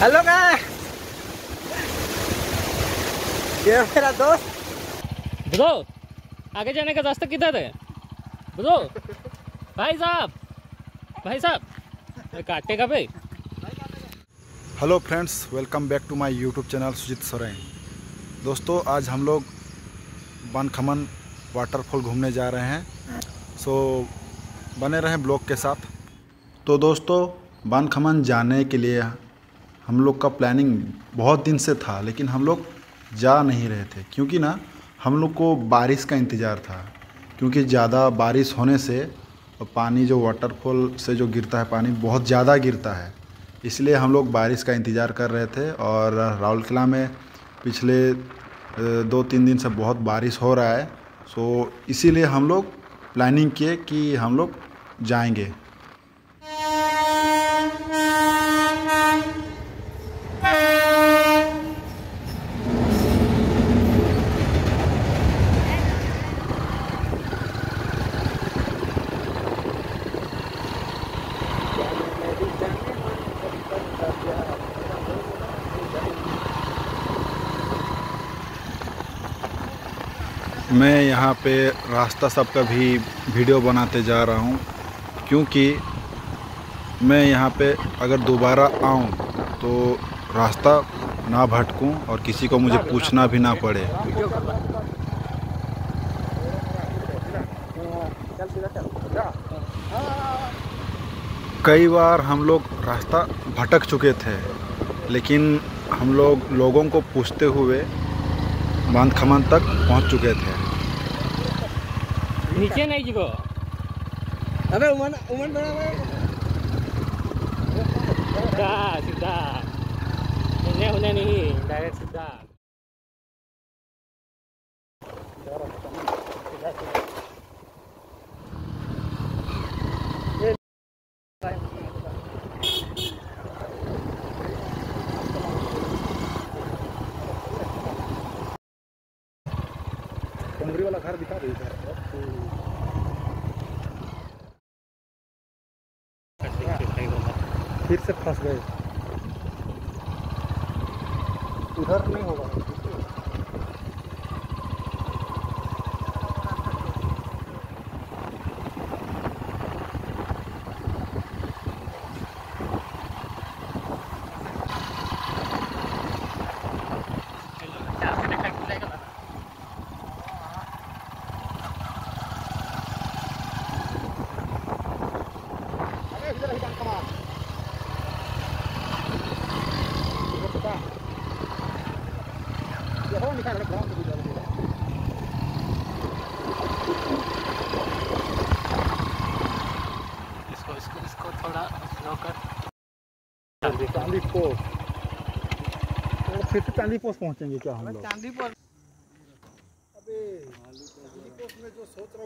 Hello guys ये मेरा दोस्त ब्रो आगे जाने का रास्ता किधर है? ब्रो भाई साहब भाई साहब काटेगा भाई। Hello friends welcome back to my YouTube channel Sujit Soren दोस्तों आज हम लोग बनखमन वाटरफॉल घूमने जा रहे हैं। सो बने रहें ब्लॉग के साथ। तो दोस्तों बनखमन जाने के लिए हम लोग का प्लानिंग बहुत दिन से था, लेकिन हम लोग जा नहीं रहे थे। क्योंकि ना, हम लोग को बारिश का इंतज़ार था। क्योंकि ज़्यादा बारिश होने से पानी जो वाटरफॉल से जो गिरता है पानी, बहुत ज़्यादा गिरता है। इसलिए हम लोग बारिश का इंतज़ार कर रहे थे और राहुल किला में पिछले दो तीन दिन से बहुत बारिश हो रहा है। सो, इसीलिए हम लोग प्लानिंग किए कि हम लोग जाएँगे। मैं यहाँ पे रास्ता सब का भी वीडियो बनाते जा रहा हूँ, क्योंकि मैं यहाँ पे अगर दोबारा आऊँ तो रास्ता ना भटकूँ और किसी को मुझे पूछना भी ना पड़े। कई बार हम लोग रास्ता भटक चुके थे, लेकिन हम लोग लोगों को पूछते हुए बाँध खमन तक पहुँच चुके थे। नीचे नहीं जीगो अबे उमन उमन बड़ा सीधा सीधा। इन्हें होने नहीं डायरेक्ट सीधा। कमरी वाला घर दिखा दे इधर। फिर से फंस गए। उधर नहीं होगा इसको इसको इसको थोड़ा स्लो कर चांदी पोस्ट और फिर से चांदी पोस्ट पहुँचेंगे क्या हम लोग? चांदी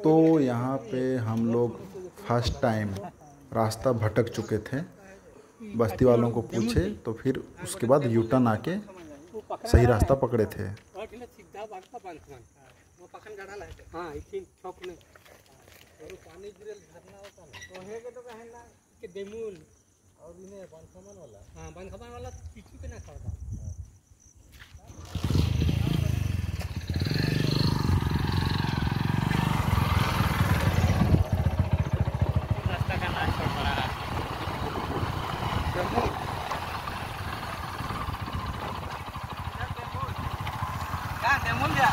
तो यहाँ पे हम लोग फ़र्स्ट टाइम रास्ता भटक चुके थे। बस्ती वालों को पूछे तो फिर उसके बाद यू टर्न आके सही रास्ता पकड़े थे। हाँ और पानी गिरल झरना होता ना तो हे के तो कहे ना कि डेमुल और इने बनखमन वाला हाँ बनखमन वाला पीछू के ना करता रास्ता का नाश कर पड़ा है का डेमुल जा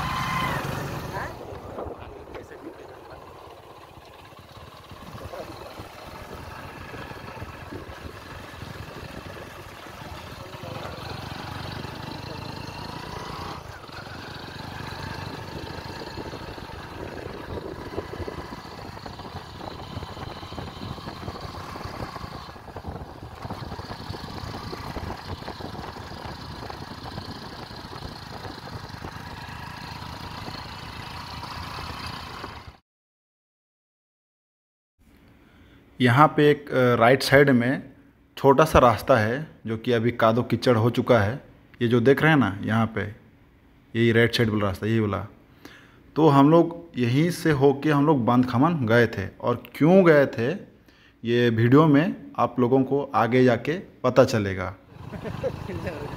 यहाँ पे एक राइट साइड में छोटा सा रास्ता है, जो कि अभी कादो कीचड़ हो चुका है। ये जो देख रहे हैं ना, यहाँ पे, यही राइट साइड वाला रास्ता, यही वाला। तो हम लोग यहीं से होके हम लोग बाँध खमन गए थे। और क्यों गए थे, ये वीडियो में आप लोगों को आगे जाके पता चलेगा।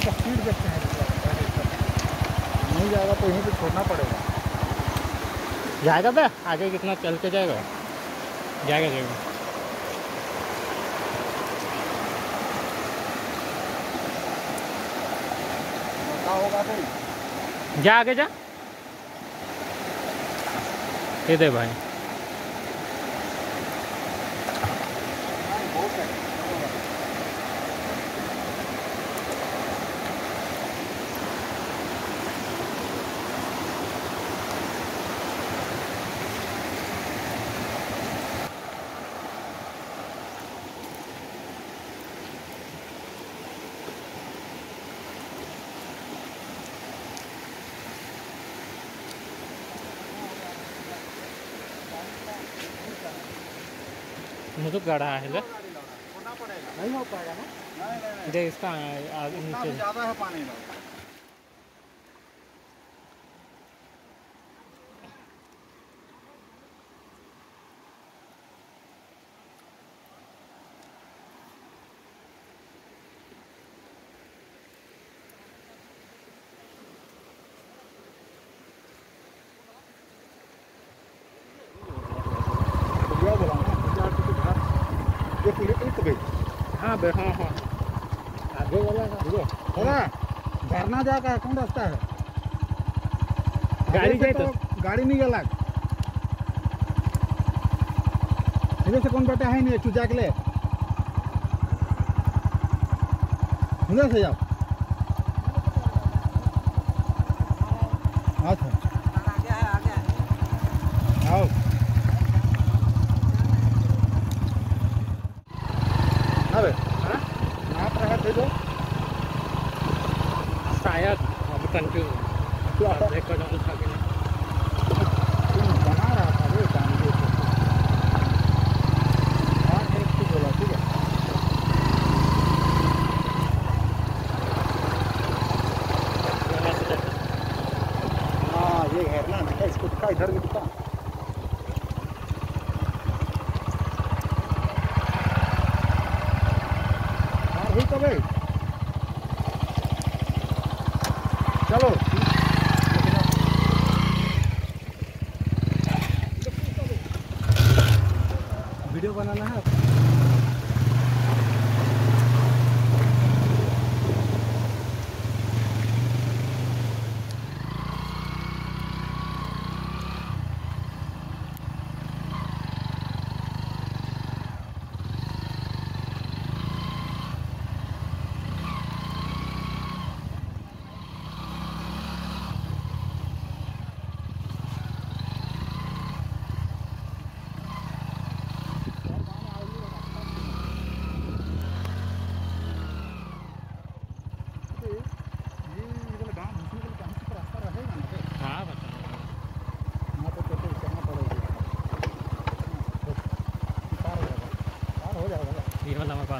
पानी का स्पीड देखते हैं। नहीं जाएगा तो यहीं पे छोड़ना पड़ेगा। जाएगा बे? आगे कितना चल के जाएगा? जाएगा जाएगा। होगा जा आगे जा। ये दे भाई। मुझे गाड़ा है ले नहीं हो पाएगा ना? नहीं नहीं इसका आगे नीचे। ज़्यादा है पानी में भैया बोला ना चार टिकट ये तो हाँ बे हाँ हाँ। आगे वाला थोड़ा झरना कौन रास्ता है? गाड़ी जाए तो। गाड़ी नहीं गला। इधर से कौन बैठा है नहीं तू जाके ले। उधर से जाओ।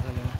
ये वाला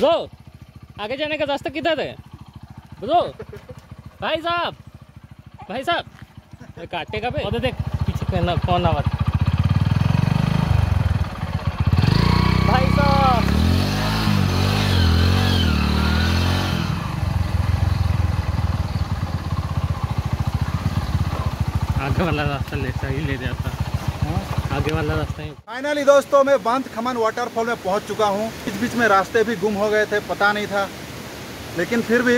ब्रो आगे जाने का रास्ता किधर है? ब्रो भाई साहब भाई साहब अरे काटेगा पे? और देख पीछे कहना कौन आवाज़? भाई साहब। आगे वाला रास्ता ले सही ले जाता। आगे वाला रास्ता है। फाइनली दोस्तों, मैं बाँध खमन वाटरफॉल में पहुँच चुका हूँ। बीच बीच में रास्ते भी गुम हो गए थे, पता नहीं था। लेकिन फिर भी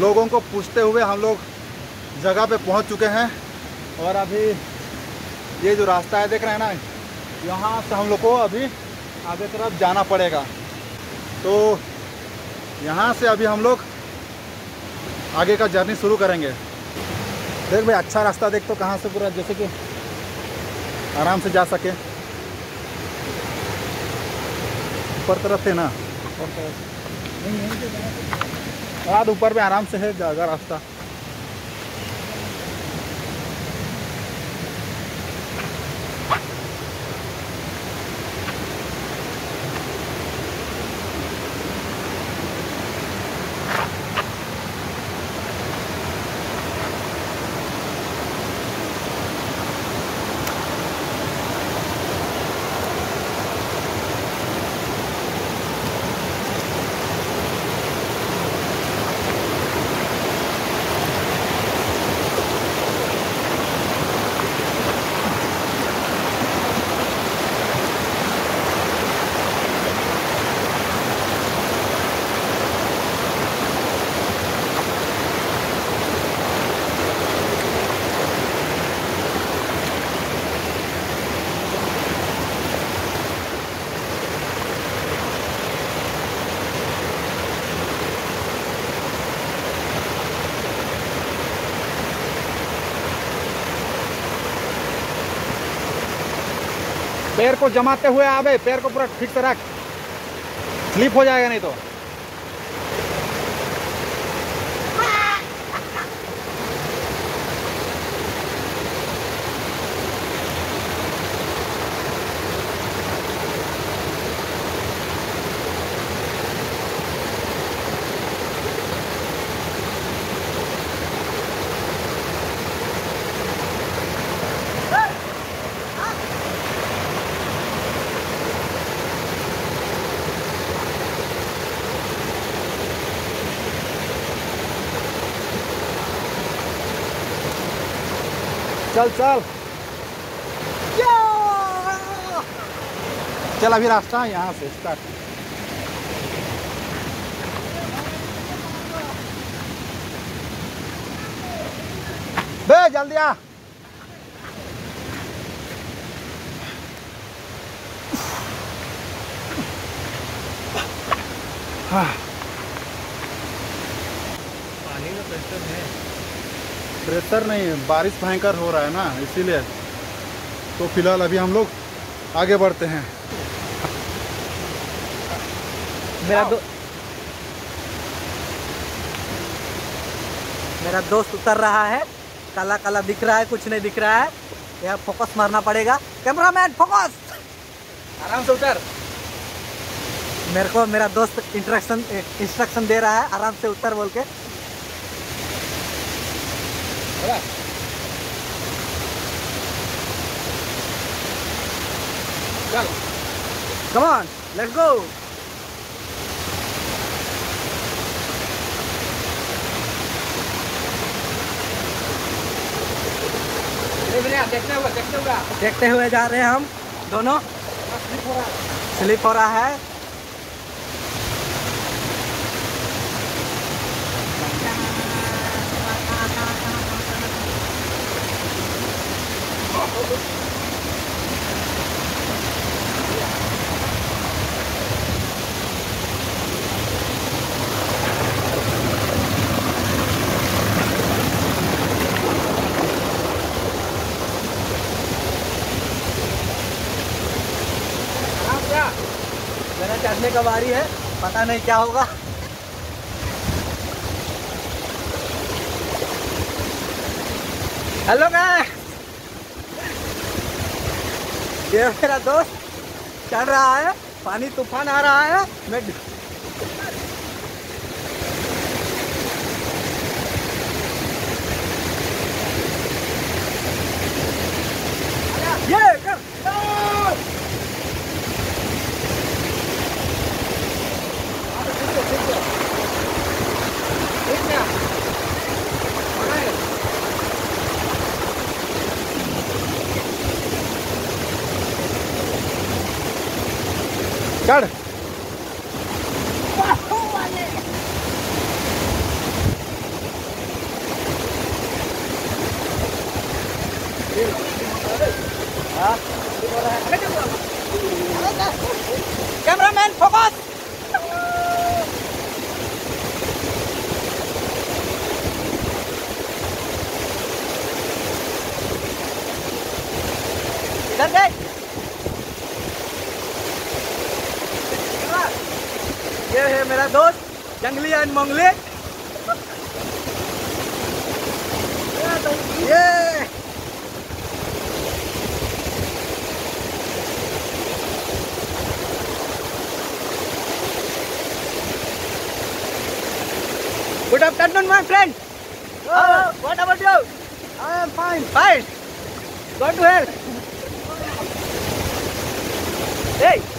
लोगों को पूछते हुए हम लोग जगह पे पहुँच चुके हैं। और अभी ये जो रास्ता है, देख रहे हैं ना, यहाँ से हम लोग को अभी आगे तरफ़ जाना पड़ेगा। तो यहाँ से अभी हम लोग आगे का जर्नी शुरू करेंगे। देख भाई अच्छा रास्ता देख तो कहाँ से पूरा, जैसे कि आराम से जा सके। ऊपर तरफ़ से ना। ऊपर तरफ़। हाँ तो ऊपर में आराम से है जाएगा रास्ता। पैर को जमाते हुए आवे, पैर को पूरा ठीक से रख। स्लिप हो जाएगा नहीं तो। चल चल। चल अभी रास्ता है यहाँ से स्टार्ट बे जल्दी आ। हाँ पानी का प्रेशर है प्रेशर नहीं है। बारिश भयंकर हो रहा है ना इसीलिए। तो फ़िलहाल अभी हम लोग आगे बढ़ते हैं। मेरा दो मेरा दोस्त उतर रहा है। काला काला दिख रहा है कुछ नहीं दिख रहा है। यहाँ फोकस मारना पड़ेगा। Cameraman focus! आराम से उतर। मेरे को मेरा दोस्त इंस्ट्रक्शन इंस्ट्रक्शन दे रहा है। आराम से उतर बोल के। लेट्स गो देखने होगा देखने होगा देखते हुए जा रहे हैं हम दोनों। स्लिप हो रहा है। से चढ़ने का बारी है? पता नहीं क्या होगा। Hello guys. ये मेरा दोस्त चल रहा है पानी तूफ़ान आ रहा है मैं ये कर चढ़ कैमरामैन फोकस इधर देख ये है मेरा दोस्त जंगली एंड मंगली ये Good afternoon, my friend. Hello. What about you? I am fine. Fine. Go to hell. Hey.